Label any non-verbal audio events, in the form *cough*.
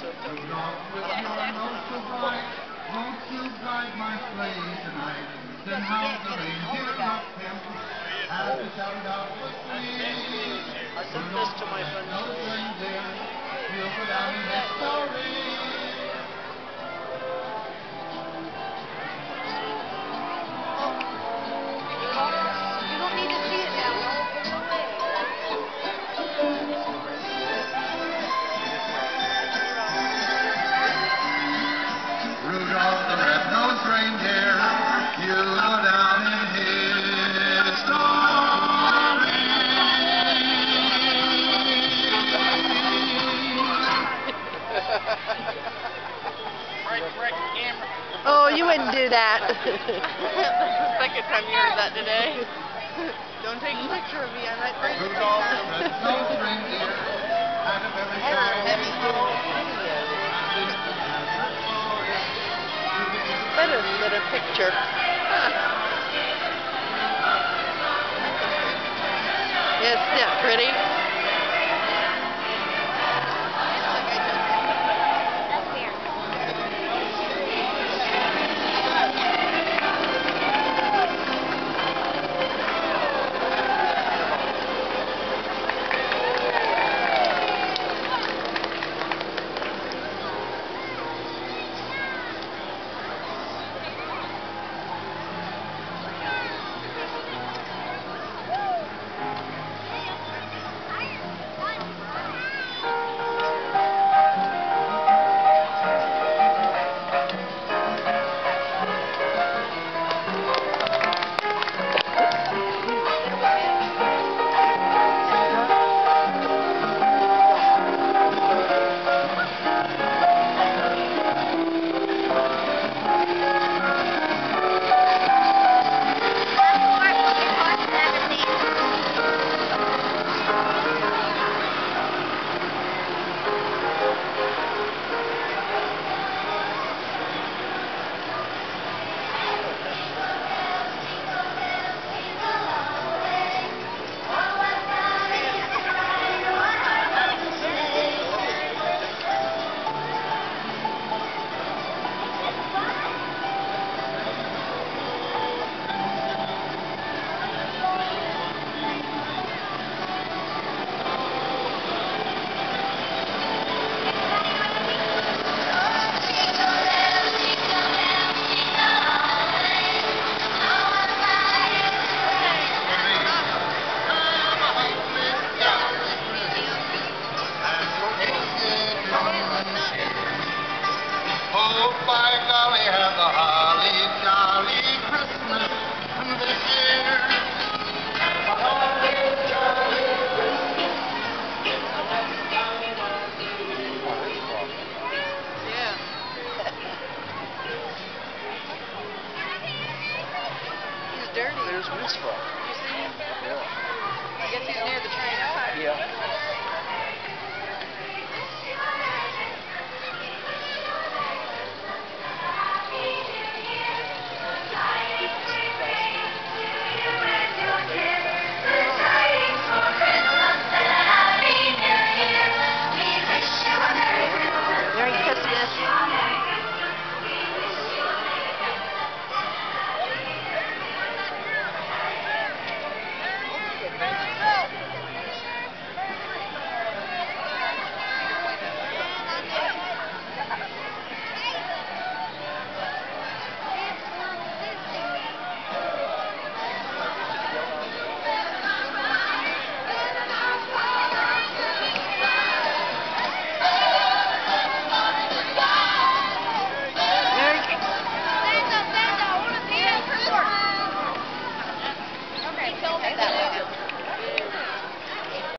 so bright, won't you guide my sleigh tonight? Then how the reindeer rocked him, they shouted out with glee. I sent this to my friend today. reindeer, he'll go down in history. Wouldn't do that. *laughs* Second time you heard that today. Don't take a picture of me. I might break history. Rudolph the red-nosed reindeer had a very short Better than a picture. It's not pretty. 错。